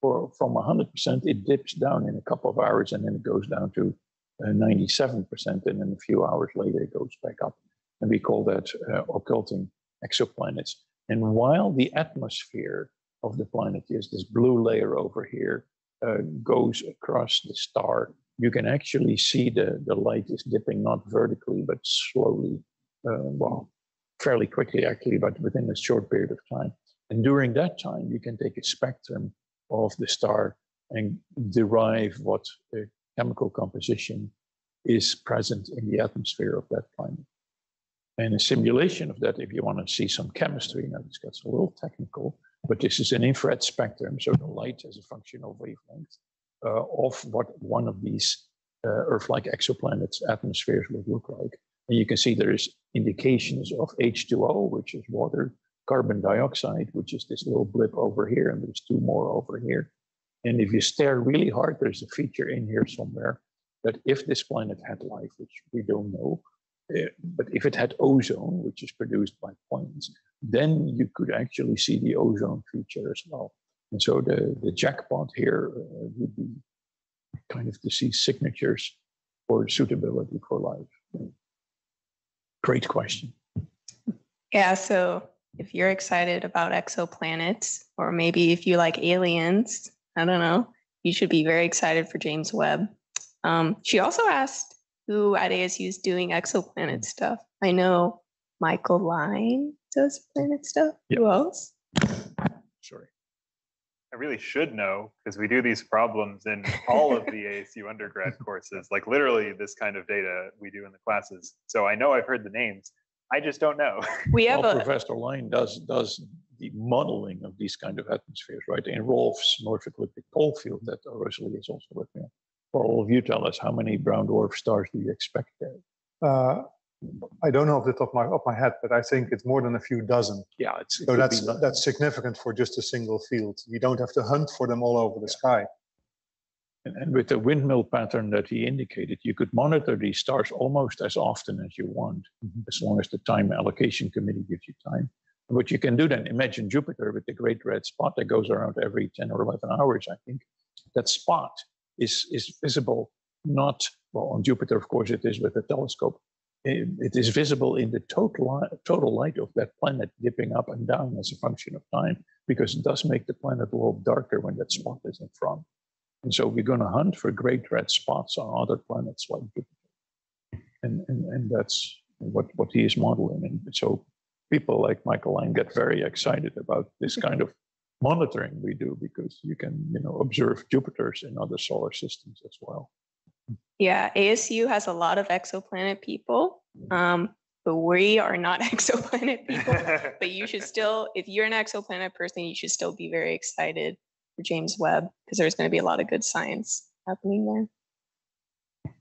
for, from 100%, it dips down in a couple of hours and then it goes down to uh, 97%. And then a few hours later, it goes back up. And we call that uh, occulting exoplanets. And while the atmosphere of the planet is this blue layer over here uh, goes across the star, you can actually see the, the light is dipping not vertically, but slowly, uh, well, fairly quickly actually, but within a short period of time. And during that time, you can take a spectrum of the star and derive what chemical composition is present in the atmosphere of that planet. And a simulation of that, if you want to see some chemistry, now this gets a little technical, but this is an infrared spectrum, so the light as a function of wavelength uh, of what one of these uh, Earth-like exoplanets atmospheres would look like. And you can see there is indications of H2O, which is water, carbon dioxide, which is this little blip over here, and there's two more over here. And if you stare really hard, there's a feature in here somewhere that if this planet had life, which we don't know, but if it had ozone, which is produced by points, then you could actually see the ozone feature as well. And so the, the jackpot here uh, would be kind of to see signatures for suitability for life. Great question. Yeah, so if you're excited about exoplanets, or maybe if you like aliens, I don't know, you should be very excited for James Webb. Um, she also asked who at ASU is doing exoplanet mm. stuff. I know Michael Line does planet stuff. Yep. Who else? Sorry. I really should know because we do these problems in all of the ASU undergrad courses, like literally this kind of data we do in the classes. So I know I've heard the names. I just don't know. We have Well, a Professor Line does does the modeling of these kind of atmospheres, right? In Rolf's North Ecliptic Pole Field that Rosalia is also looking at. For all of you, tell us how many brown dwarf stars do you expect there? Uh, I don't know off the top of my, of my head, but I think it's more than a few dozen. Yeah, it's it So that's that's significant for just a single field. You don't have to hunt for them all over the sky. And, and with the windmill pattern that he indicated, you could monitor these stars almost as often as you want, as long as the time allocation committee gives you time. And what you can do then, imagine Jupiter with the great red spot that goes around every 10 or 11 hours, I think. That spot is, is visible not, well, on Jupiter, of course, it is with a telescope. It, is visible in the total, total light of that planet dipping up and down as a function of time, because it does make the planet a little darker when that spot is in front. And so we're going to hunt for great red spots on other planets like Jupiter. And, and, and that's what, what he is modeling. And so people like Michael Line get very excited about this kind of monitoring we do because you can, you know, observe Jupiters in other solar systems as well. yeah, ASU has a lot of exoplanet people. Um, but we are not exoplanet people. but you should still, if you're an exoplanet person, you should still be very excited for James Webb because there's going to be a lot of good science happening there.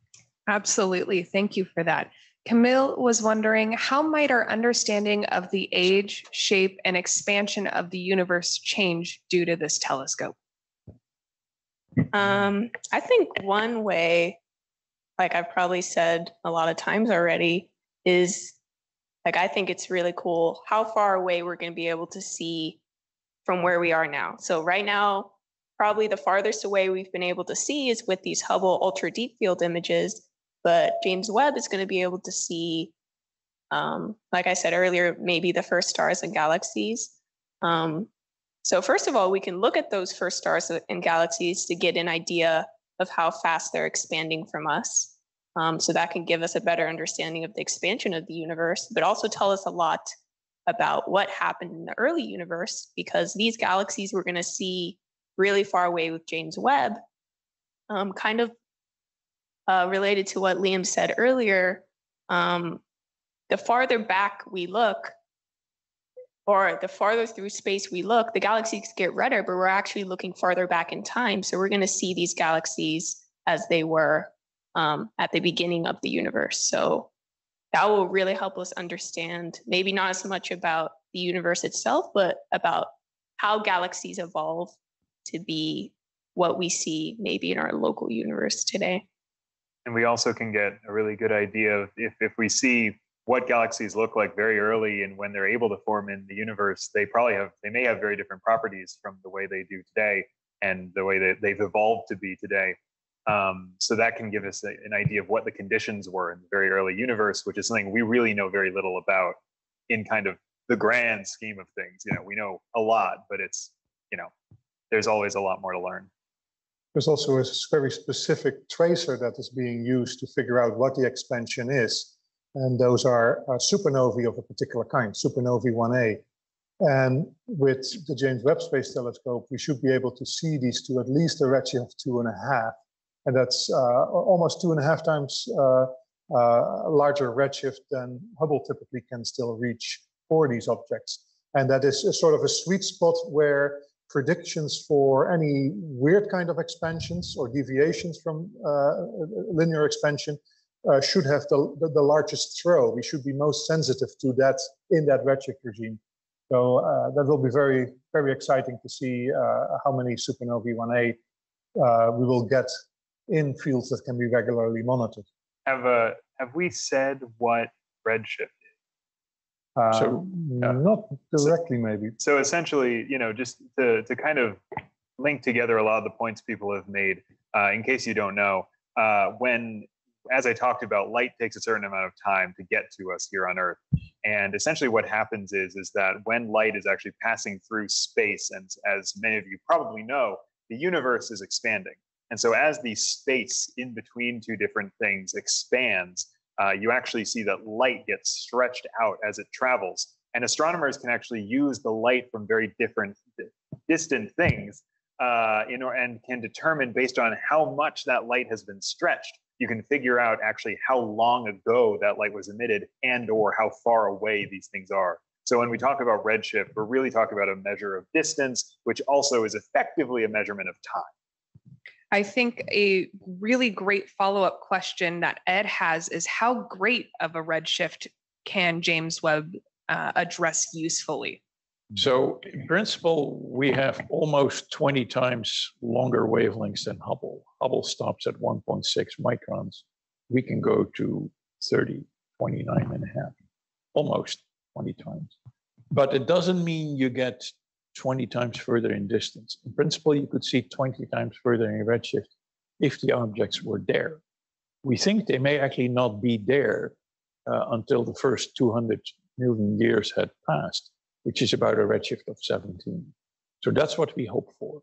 Absolutely. Thank you for that. Camille was wondering how might our understanding of the age, shape, and expansion of the universe change due to this telescope? Um, I think one way, like I've probably said a lot of times already, is like I think it's really cool how far away we're going to be able to see from where we are now. So right now, probably the farthest away we've been able to see is with these Hubble ultra deep field images, but James Webb is going to be able to see, um, like I said earlier, maybe the first stars and galaxies. Um, so first of all, we can look at those first stars and galaxies to get an idea of how fast they're expanding from us. Um, so that can give us a better understanding of the expansion of the universe, but also tell us a lot about what happened in the early universe, because these galaxies we're going to see really far away with James Webb, um, kind of uh, related to what Liam said earlier. Um, the farther back we look, or the farther through space we look, the galaxies get redder, but we're actually looking farther back in time. So we're going to see these galaxies as they were um, at the beginning of the universe. So that will really help us understand maybe not as much about the universe itself, but about how galaxies evolve to be what we see maybe in our local universe today. And we also can get a really good idea of if, if we see what galaxies look like very early and when they're able to form in the universe they probably have they may have very different properties from the way they do today and the way that they've evolved to be today. Um, so that can give us a, an idea of what the conditions were in the very early universe which is something we really know very little about in kind of the grand scheme of things. You know we know a lot but it's you know there's always a lot more to learn There's also a very specific tracer that is being used to figure out what the expansion is. And those are uh, supernovae of a particular kind, supernovae 1A. And with the James Webb Space Telescope, we should be able to see these to at least a redshift of two and a half. And that's uh, almost two and a half times uh, uh, larger redshift than Hubble typically can still reach for these objects. And that is a sort of a sweet spot where predictions for any weird kind of expansions or deviations from uh, linear expansion uh, should have the, the, largest throw. We should be most sensitive to that in that redshift regime. So uh, that will be very, very exciting to see uh, how many supernovae 1A uh, we will get in fields that can be regularly monitored. have uh have we said what redshift Uh, So, yeah. Not directly, maybe. so essentially, you know, just to, to kind of link together a lot of the points people have made, uh, in case you don't know, uh, when, as I talked about, light takes a certain amount of time to get to us here on Earth. And essentially what happens is, is that when light is actually passing through space, and as many of you probably know, the universe is expanding. And so as the space in between two different things expands, uh, you actually see that light gets stretched out as it travels. And astronomers can actually use the light from very different distant things uh, you know, and can determine based on how much that light has been stretched. You can figure out actually how long ago that light was emitted and or how far away these things are. So when we talk about redshift, we're really talking about a measure of distance, which also is effectively a measurement of time. I think a really great follow up question that Ed has is how great of a redshift can James Webb uh, address usefully? So in principle, we have almost 20 times longer wavelengths than Hubble. Hubble stops at 1.6 microns. We can go to 30, 29 and a half, almost 20 times. But it doesn't mean you get 20 times further in distance. In principle, you could see 20 times further in redshift if the objects were there. We think they may actually not be there uh, until the first 200 million years had passed which is about a redshift of 17. So that's what we hope for.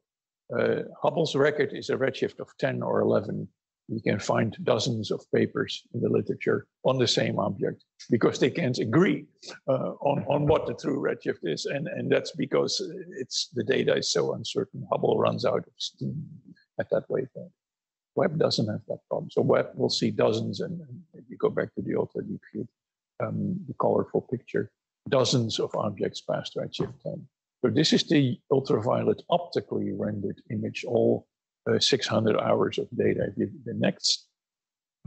Uh, Hubble's record is a redshift of 10 or 11. You can find dozens of papers in the literature on the same object because they can't agree uh, on, on what the true redshift is. And, and that's because it's the data is so uncertain. Hubble runs out of steam at that wavelength. Webb doesn't have that problem. So Webb will see dozens, and, and if you go back to the ultra deep field, um, the colorful picture, dozens of objects past redshift 10. So this is the ultraviolet optically rendered image, all uh, 600 hours of data. The, the next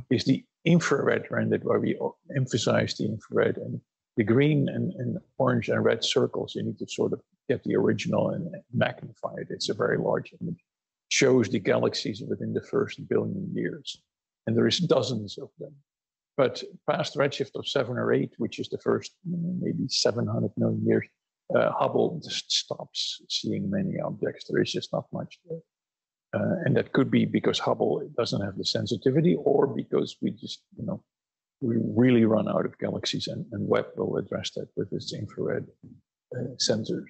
is the infrared rendered, where we emphasize the infrared and the green and, and orange and red circles. You need to sort of get the original and magnify it. It's a very large image. Shows the galaxies within the first billion years, and there is dozens of them. But past redshift of seven or eight, which is the first maybe 700 million years, uh, Hubble just stops seeing many objects. There is just not much there. Uh, and that could be because Hubble doesn't have the sensitivity or because we just, you know, we really run out of galaxies and, and Webb will address that with its infrared uh, sensors.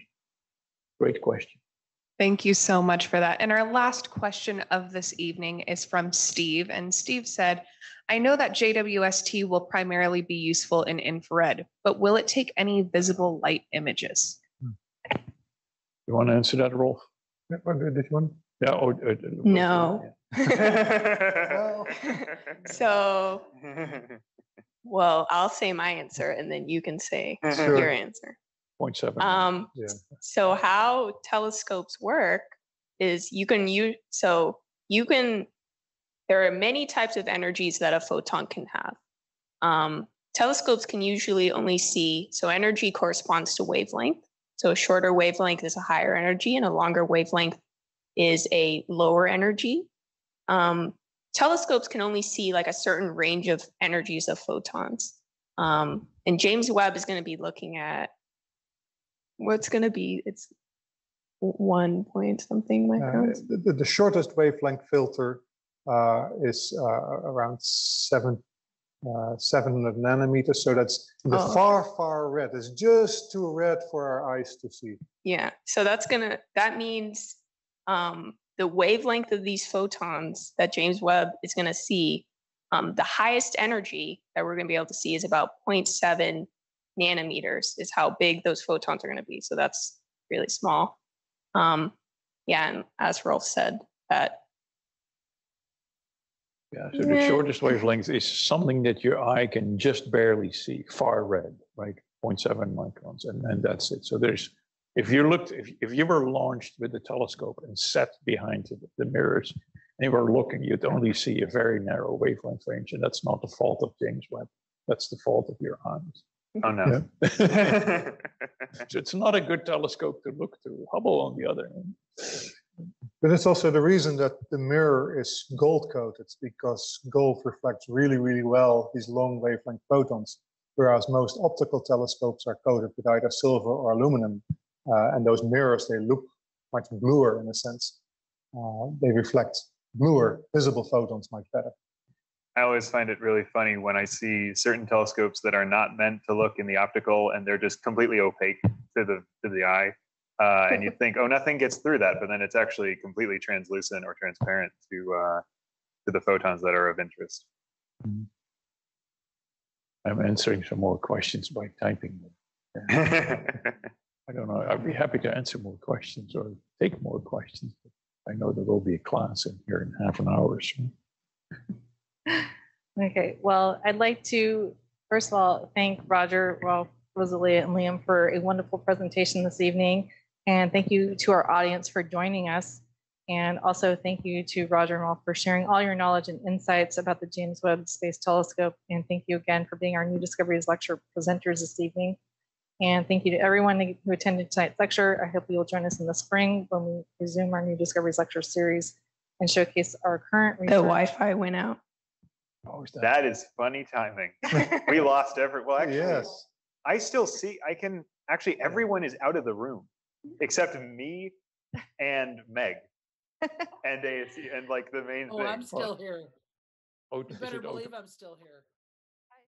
Great question. Thank you so much for that. And our last question of this evening is from Steve. And Steve said, I know that JWST will primarily be useful in infrared, but will it take any visible light images? You want to answer that, Rolf? Yeah, what this one? Yeah. Oh, uh, No. so, well, I'll say my answer and then you can say Sure. your answer. 0.7. Um, Yeah. so how telescopes work is you can use so you can there are many types of energies that a photon can have. Um, telescopes can usually only see so energy corresponds to wavelength. So a shorter wavelength is a higher energy, and a longer wavelength is a lower energy. Um, telescopes can only see like a certain range of energies of photons. Um, and James Webb is going to be looking at what's going to be it's one point something Uh, microns. the, the- the shortest wavelength filter uh, is uh, around seven, uh, 700 nanometers. So that's the Oh, far, far red. It's just too red for our eyes to see. Yeah, so that's gonna that means um, the wavelength of these photons that James Webb is gonna see, um, the highest energy that we're gonna be able to see is about 0.7 nanometers is how big those photons are gonna be. So that's really small. Um, yeah, and as Rolf said, that Yeah, so the Yeah. shortest wavelength is something that your eye can just barely see, far red, right? 0.7 microns, and, and that's it. So there's, if you looked, if, if you were launched with the telescope and sat behind the, the mirrors and you were looking, you'd only see a very narrow wavelength range, and that's not the fault of James Webb. That's the fault of your eyes. Mm-hmm. oh no. so it's not a good telescope to look through. Hubble, on the other hand, But it's also the reason that the mirror is gold coated because gold reflects really, really well these long wavelength photons. whereas most optical telescopes are coated with either silver or aluminum. Uh, and those mirrors, they look much bluer in a sense. Uh, they reflect bluer visible photons much better. I always find it really funny when I see certain telescopes that are not meant to look in the optical and they're just completely opaque to the to the eye. Uh, and you think, oh, nothing gets through that, but then it's actually completely translucent or transparent to uh, to the photons that are of interest. I'm answering some more questions by typing them. I don't know. I'd be happy to answer more questions or take more questions. I know there will be a class in here in half an hour. Or so. Okay, well, I'd like to, first of all, thank Rogier, Rolf, Rosalia, and Liam for a wonderful presentation this evening. And thank you to our audience for joining us. And also thank you to Rogier and Rolf for sharing all your knowledge and insights about the James Webb Space Telescope. And thank you again for being our New Discoveries Lecture presenters this evening. And thank you to everyone who attended tonight's lecture. I hope you'll join us in the spring when we resume our New Discoveries Lecture series and showcase our current The research. Wi-Fi went out. Oh, is that- that is funny timing. We lost every. Well, actually, yes. I still see. I can actually. Everyone is out of the room except me and Meg and ASC and like the main Oh, thing. I'm still here. oh, You better believe I'm still here.